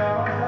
know.